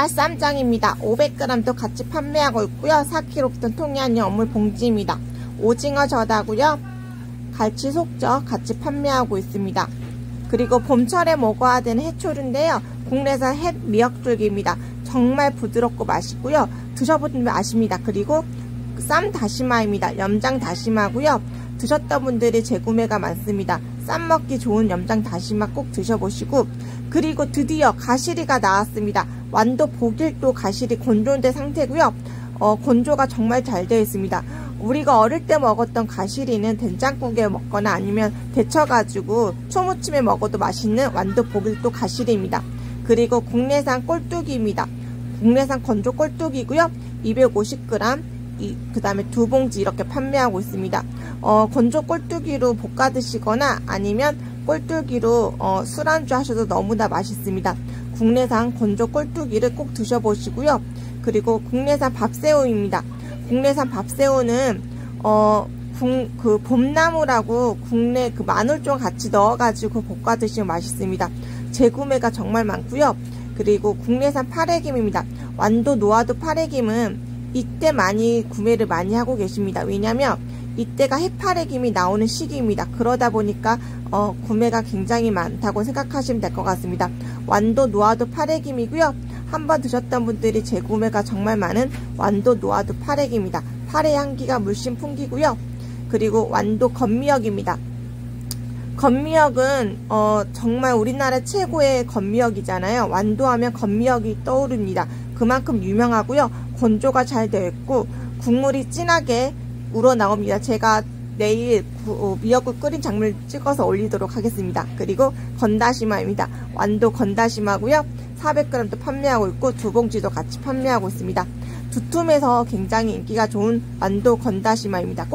젓갈 쌈장입니다. 500g도 같이 판매하고 있고요. 4kg부터 통이한 어물 봉지입니다. 오징어 젓하고요. 갈치 속젓 같이 판매하고 있습니다. 그리고 봄철에 먹어야 되는 해초류인데요. 국내산 햇 미역줄기입니다. 정말 부드럽고 맛있고요. 드셔보면 아십니다. 그리고 쌈 다시마입니다. 염장 다시마고요. 드셨던 분들이 재구매가 많습니다. 쌈 먹기 좋은 염장 다시마 꼭 드셔보시고 그리고 드디어 가시리가 나왔습니다. 완도 보길도 가시리 건조된 상태고요. 어, 건조가 정말 잘 되어 있습니다. 우리가 어릴 때 먹었던 가시리는 된장국에 먹거나 아니면 데쳐가지고 초무침에 먹어도 맛있는 완도 보길도 가시리입니다. 그리고 국내산 꼴뚜기입니다. 국내산 건조 꼴뚜기고요. 250g 그 다음에 두 봉지 이렇게 판매하고 있습니다. 어, 건조 꼴뚜기로 볶아 드시거나 아니면 꼴뚜기로 어, 술안주 하셔도 너무나 맛있습니다. 국내산 건조 꼴뚜기를 꼭 드셔보시고요. 그리고 국내산 밥새우입니다. 국내산 밥새우는 어, 국, 그 봄나무라고 국내 그 마늘종 같이 넣어가지고 볶아 드시면 맛있습니다. 재구매가 정말 많고요. 그리고 국내산 파래김입니다. 완도 노아도 파래김은 이때 많이 구매를 많이 하고 계십니다. 왜냐면 이때가 해파래김이 나오는 시기입니다. 그러다 보니까 어, 구매가 굉장히 많다고 생각하시면 될 것 같습니다. 완도 노아도 파래김이고요. 한번 드셨던 분들이 재구매가 정말 많은 완도 노아도 파래김입니다. 파래 향기가 물씬 풍기고요. 그리고 완도 건미역입니다. 건미역은 어, 정말 우리나라 최고의 건미역이잖아요. 완도하면 건미역이 떠오릅니다. 그만큼 유명하고요. 건조가 잘 되어 있고 국물이 진하게 우러나옵니다. 제가 내일 어, 미역국 끓인 장면을 찍어서 올리도록 하겠습니다. 그리고 건다시마입니다. 완도 건다시마고요. 400g도 판매하고 있고 두 봉지도 같이 판매하고 있습니다. 두툼해서 굉장히 인기가 좋은 완도 건다시마입니다.